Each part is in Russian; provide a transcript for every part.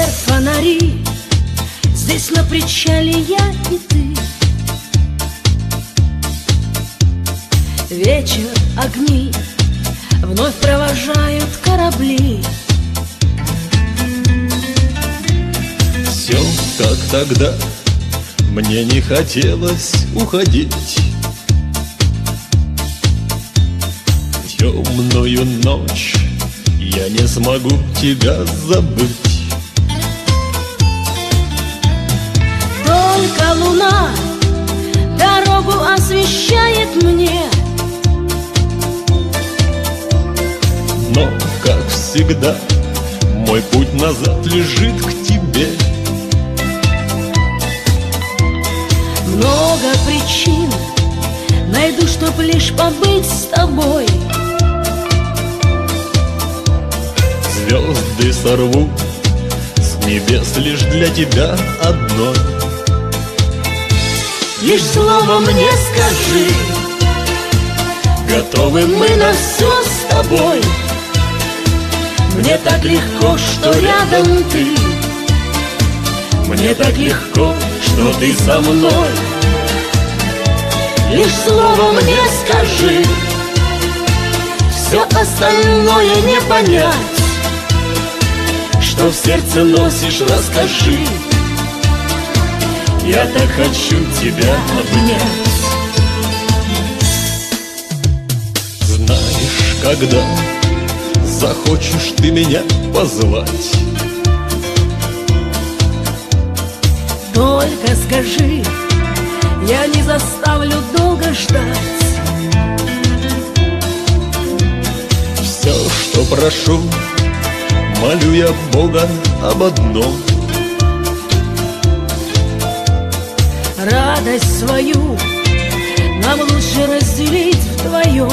фонари. Здесь на причале я и ты. Вечер, огни. Вновь провожают корабли. Все как тогда. Мне не хотелось уходить. Темную ночь Я не смогу тебя забыть Только луна дорогу освещает мне. Но, как всегда, мой путь назад лежит к тебе. Много причин найду, чтоб лишь побыть с тобой. Звезды сорву с небес лишь для тебя одной Лишь слово мне скажи. Готовы мы на все с тобой. Мне так легко, что рядом ты. Мне так легко, что ты со мной. Лишь слово мне скажи. Все остальное не понять. Что в сердце носишь, расскажи Я так хочу тебя обнять. Знаешь, когда захочешь ты меня позвать? Только скажи, я не заставлю долго ждать. Все, что прошу, молю я Бога об одном Радость свою нам лучше разделить вдвоем.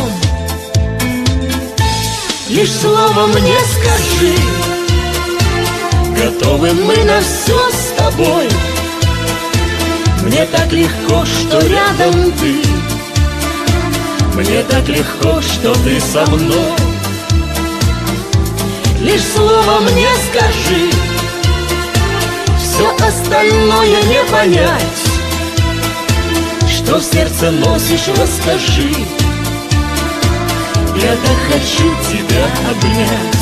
Лишь слово мне скажи Готовы мы на все с тобой. Мне так легко, что рядом ты. Мне так легко, что ты со мной. Лишь слово мне скажи Все остальное не понять Что в сердце носишь, расскажи. Я так хочу тебя обнять.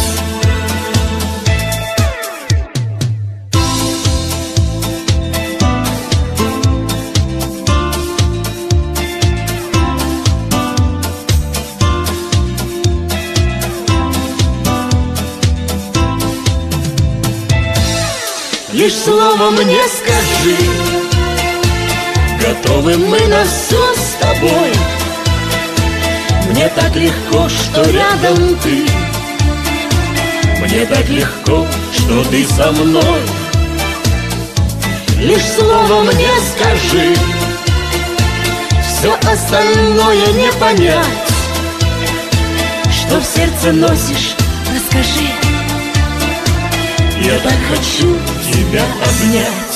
Лишь слово мне скажи Готовы мы на все с тобой. Мне так легко, что рядом ты. Мне так легко, что ты со мной. Лишь слово мне скажи. Все остальное не понять. Что в сердце носишь, расскажи. Я так хочу тебя обнять